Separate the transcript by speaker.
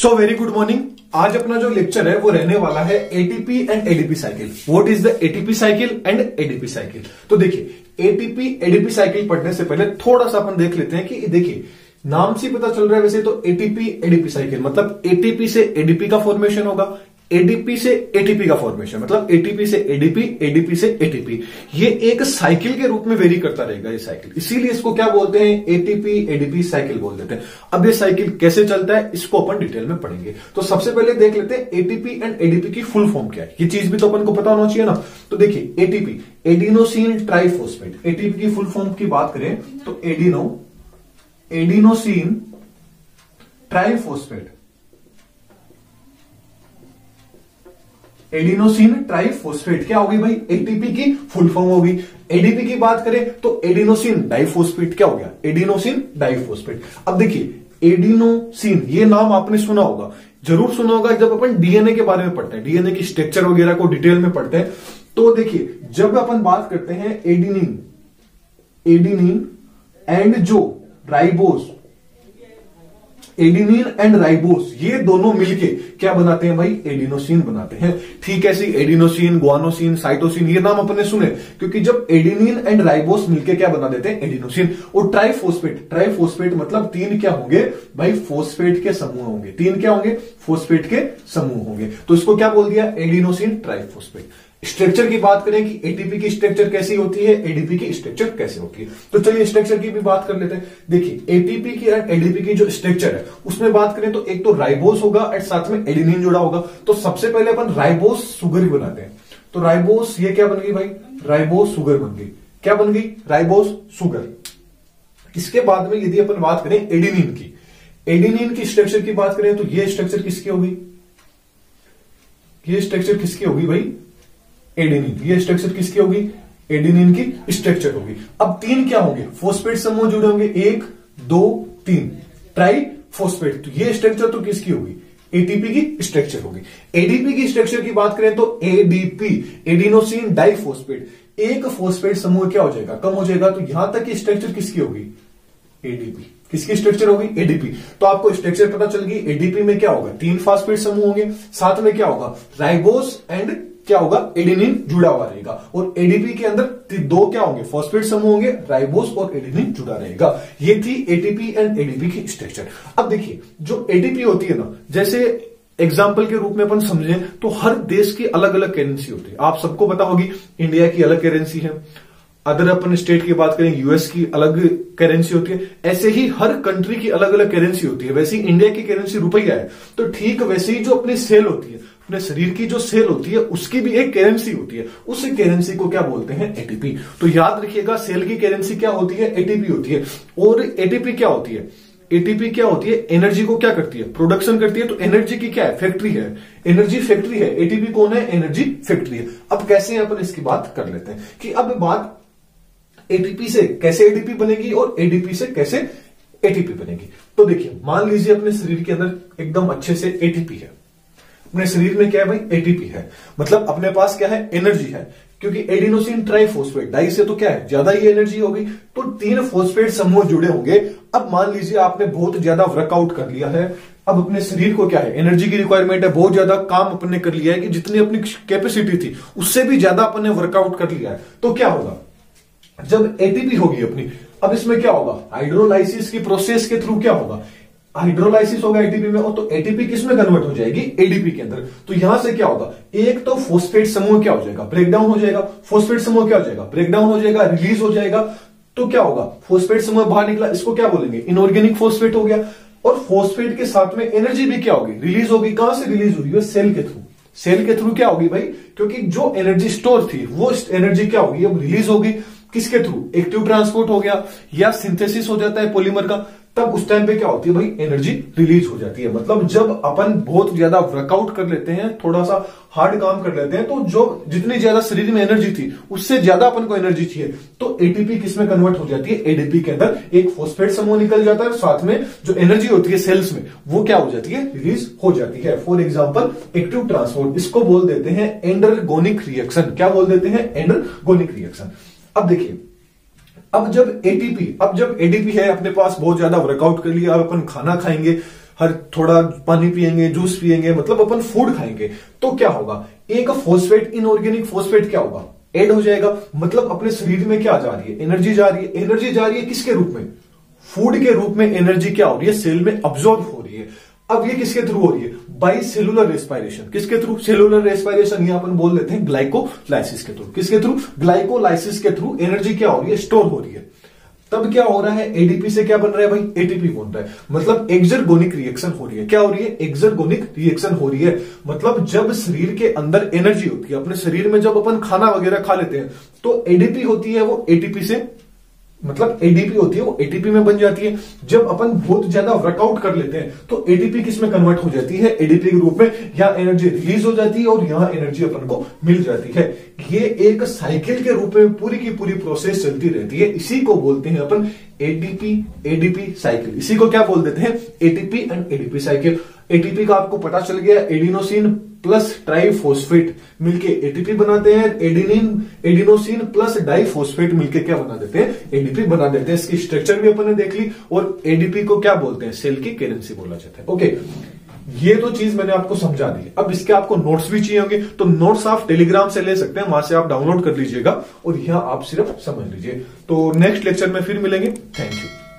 Speaker 1: So very good morning आज अपना जो लेक्चर है, वो रहने वाला है ATP and ADP cycle what is the ATP cycle and ADP cycle तो देखिए एटीपी एडीपी साइकिल पढ़ने से पहले थोड़ा सा अपन देख लेते हैं कि देखिए, नाम से पता चल रहा है वैसे तो एटीपी एडीपी साइकिल मतलब एटीपी से एडीपी का फॉर्मेशन होगा एडीपी से एटीपी का फॉर्मेशन मतलब एटीपी से एडीपी एडीपी से एटीपी ये एक साइकिल के रूप में वेरी करता रहेगा ये साइकिल इसीलिए इसको क्या बोलते हैं? एटीपी एडीपी साइकिल बोल देते हैं। अब ये साइकिल कैसे चलता है? इसको अपन डिटेल में पढ़ेंगे। तो सबसे पहले देख लेते हैं एटीपी एंड एडीपी की फुल फॉर्म क्या है। ये चीज़ भी तो अपन को पता होना चाहिए ना। तो देखिए एटीपी एडिनोसिन ट्राइफोस्फेट एटीपी की फुल फॉर्म की बात करें तो adeno adenosine triphosphate adenosine triphosphate क्या होगी भाई? एटीपी की फुल फॉर्म होगी। एडीपी की बात करें तो एडिनोसिन डाइफोस्फेट क्या हो गया? एडिनोसिन डाइफोस्फेट अब देखिए एडिनोसिन ये नाम आपने सुना होगा। ज़रूर सुना होगा, जब अपन डीएनए के बारे में पढ़ते हैं डीएनए की स्ट्रक्चर वगैरह को डिटेल में पढ़ते हैं तो देखिए, जब अपन बात करते हैं एडिनिन एडिनिन एंड जो राइबोस एडिनिन एंड राइबोस, ये दोनों मिलके क्या बनाते हैं भाई? एडिनोसिन बनाते हैं। ठीक है सी एडिनोसिन, ग्वानोसिन, साइटोसिन, ये नाम अपने सुने, क्योंकि जब एडिनिन एंड राइबोस मिलके क्या बना देते हैं? एडिनोसिन। और ट्राइफोस्फेट ट्राइफोस्फेट मतलब तीन क्या होंगे? भाई, फोस्फेट के समूह होंगे। तीन क्या होंगे? फोस्फेट के समूह होंगे। तो इसको क्या बोल दिया? Adenosine, triphosphate. स्ट्रक्चर की बात करें कि एटीपी की स्ट्रक्चर कैसी होती है एडीपी की स्ट्रक्चर कैसे होती है? तो चलिए स्ट्रक्चर की भी बात कर लेते हैं। देखिए एटीपी की और एडीपी की जो स्ट्रक्चर है, उसमें बात करें तो एक तो राइबोस होगा और साथ में एडिनिन जुड़ा होगा। तो सबसे पहले अपन राइबोस सुगर बनाते हैं। तो राइबोस ये क्या बन गई भाई? राइबोस सुगर बन गई। क्या बन गई? राइबोस सुगर इसके बाद में यदि अपन बात करें एडिनिन की एडिनिन की स्ट्रक्चर की बात करें तो ये स्ट्रक्चर किसकी होगी? ये स्ट्रक्चर किसकी होगी भाई? एडिनिन ये स्ट्रक्चर किसकी होगी? एडिनिन की स्ट्रक्चर होगी। अब तीन क्या होंगे? फोस्फेट समूह जुड़े होंगे। एक, दो, तीन। ट्राई फोस्फेट तो ये स्ट्रक्चर तो किसकी होगी? एटीपी की स्ट्रक्चर होगी। एडीपी की स्ट्रक्चर की बात करें तो एडीपी एडिनोसिन डाइफोस्फेट एक फोस्फेट समूह क्या हो जाएगा? कम हो जाएगा तो यहाँ तक की स्ट्रक्चर किसकी होगी? एडीपी किसकी स्ट्रक्चर होगी? एडीपी तो आपको स्ट्रक्चर पता चल गई एडीपी में क्या होगा? तीन फास्फेट समूह होंगे। साथ में क्या होगा? राइबोस एंड क्या होगा? एडिनिन जुड़ा हुआ रहेगा। और एडीपी के अंदर दो क्या होंगे? फॉस्फेट समूह होंगे राइबोस और एडिनिन जुड़ा रहेगा। ये थी एटीपी एंड एडीपी की स्ट्रक्चर अब देखिए, जो एडीपी होती है ना, जैसे एग्ज़ाम्पल के रूप में अपन समझें तो हर देश की अलग अलग करेंसी होती है। आप सबको पता होगी इंडिया की अलग करेंसी है। अगर अपन स्टेट की बात करें यूएस की अलग करेंसी होती है। ऐसे ही हर कंट्री की अलग अलग करेंसी होती है। वैसे ही इंडिया की करेंसी रुपया है। तो ठीक वैसे ही जो अपनी सेल होती है, अपने शरीर की जो सेल होती है, उसकी भी एक करेंसी होती है। उस करेंसी को क्या बोलते हैं? एटीपी तो याद रखिएगा सेल की करेंसी क्या होती है? एटीपी होती है। और एटीपी क्या होती है? एटीपी क्या होती है? एनर्जी को क्या करती है? प्रोडक्शन करती है। तो एनर्जी की क्या है? फैक्ट्री है। एनर्जी फैक्ट्री है। एटीपी कौन है? एनर्जी फैक्ट्री है। अब कैसे अपन इसकी बात कर लेते हैं कि अब बात एटीपी से कैसे एडीपी बनेगी और एडीपी से कैसे एटीपी बनेगी? तो देखिए, मान लीजिए अपने शरीर के अंदर एकदम अच्छे से एटीपी है। अपने शरीर में क्या है भाई? एटीपी है। मतलब अपने पास क्या है? एनर्जी है। क्योंकि एडिनोसिन ट्राइफोस्फेट डाई से तो क्या है? ज़्यादा ही एनर्जी होगी। तो तीन फोस्फेट समूह जुड़े होंगे। अब मान लीजिए आपने बहुत ज़्यादा वर्कआउट कर लिया है। अब अपने शरीर को क्या है? एनर्जी की रिक्वायरमेंट है। बहुत ज़्यादा काम अपने कर लिया है कि जितनी अपनी कैपेसिटी थी, उससे भी ज़्यादा अपने वर्कआउट कर लिया है। तो क्या होगा? जब एटीपी होगी अपनी, अब इसमें क्या होगा? हाइड्रोलाइसिस की प्रोसेस के थ्रू क्या होगा? हाइड्रोलाइसिस होगा एटीपी में और तो एटीपी किसमें कन्वर्ट हो जाएगी? एडीपी के अंदर। तो यहाँ से क्या होगा? एक तो फोस्फेट समूह क्या हो जाएगा? ब्रेकडाउन हो जाएगा। फोस्फेट समूह क्या हो जाएगा? ब्रेकडाउन हो जाएगा रिलीज़ हो जाएगा। तो क्या होगा? फोस्फेट समूह बाहर निकला, इसको क्या बोलेंगे? इनऑर्गेनिक फोस्फेट हो गया। और फोस्फेट के साथ में एनर्जी भी क्या होगी? रिलीज़ होगी। कहाँ से रिलीज़ होगी सेल के थ्रू सेल के थ्रू क्या होगी भाई? क्योंकि जो एनर्जी स्टोर थी, वो एनर्जी क्या होगी? अब रिलीज़ होगी। किसके थ्रू? एक्टिव ट्रांसपोर्ट हो गया या सिंथेसिस हो जाता है पॉलीमर का, तब उस टाइम पे क्या होती है भाई? एनर्जी रिलीज़ हो जाती है। मतलब जब अपन बहुत ज़्यादा वर्कआउट कर लेते हैं थोड़ा सा हार्ड काम कर लेते हैं तो जो जितनी ज़्यादा शरीर में एनर्जी थी, उससे ज़्यादा अपन को एनर्जी चाहिए। तो एटीपी किसमें कन्वर्ट हो जाती है? एडीपी के अंदर एक फोस्फेट समूह निकल जाता है, साथ में जो एनर्जी होती है सेल्स में, वो क्या हो जाती है? रिलीज़ हो जाती है। फॉर एग्ज़ाम्पल एक्टिव ट्रांसपोर्ट इसको बोल देते हैं एंडरगोनिक रिएक्शन क्या बोल देते हैं? एंडरगोनिक रिएक्शन अब देखिए, अब जब एटीपी अब जब एडीपी है, अपने पास बहुत ज़्यादा वर्कआउट कर लिया अपन खाना खाएँगे, हर थोड़ा पानी पिएँगे जूस पिएँगे मतलब अपन फ़ूड खाएँगे तो क्या होगा? एक फोस्फेट इनऑर्गेनिक फोस्फेट क्या होगा? एड हो जाएगा मतलब अपने शरीर में क्या जा रही है? एनर्जी जा रही है। एनर्जी जा रही है किसके रूप में? फ़ूड के रूप में एनर्जी क्या हो रही है? सेल में अब्जॉर्ब हो रही है। अब ये किसके थ्रू हो रही है? By cellular respiration. किसके थ्रू? सेलुलर रेस्पायरेशन, ये अपन बोल देते हैं ग्लाइकोलाइसिस के थ्रू। किसके थ्रू? ग्लाइकोलाइसिस के थ्रू एनर्जी क्या हो रही है? स्टोर हो रही है। तब क्या हो रहा है? एडीपी से क्या बन रहा है भाई? एटीपी बन रहा है। मतलब एक्सरगोनिक रिएक्शन हो रही है। क्या हो रही है? एक्सरगोनिक रिएक्शन हो रही है। मतलब जब शरीर के अंदर एनर्जी होती है, अपने शरीर में जब अपन खाना वगैरह खा लेते हैं तो एडीपी होती है वो एटीपी से मतलब एडीपी होती है, वो एटीपी में बन जाती है। जब अपन बहुत ज़्यादा वर्कआउट कर लेते हैं तो एडीपी किसमें कन्वर्ट हो जाती है? एडीपी के रूप में यहाँ एनर्जी रिलीज़ हो जाती है और यहाँ एनर्जी अपन को मिल जाती है। ये एक साइकिल के रूप में पूरी की पूरी प्रोसेस चलती रहती है। इसी को बोलते हैं अपन एडीपी एडीपी साइकिल इसी को क्या बोल देते हैं? ATP and ADP cycle ATP का आपको पता चल गया एडिनोसिन प्लस ट्राइफोस्फेट मिलके एटीपी बनाते हैं एडिनिन एडिनोसिन प्लस डाइफोस्फेट मिलके क्या बना देते हैं? एडीपी बना देते हैं। इसकी स्ट्रक्चर भी अपन ने देख ली और एडीपी को क्या बोलते हैं? सेल की करेंसी बोला जाता है। ओके ये तो चीज़ मैंने आपको समझा दी। अब इसके आपको नोट्स भी चाहिए होंगे। तो नोट्स आप टेलीग्राम से ले सकते हैं। वहाँ से आप डाउनलोड कर लीजिएगा और यह आप सिर्फ़ समझ लीजिए। तो नेक्स्ट लेक्चर में फिर मिलेंगे। Thank you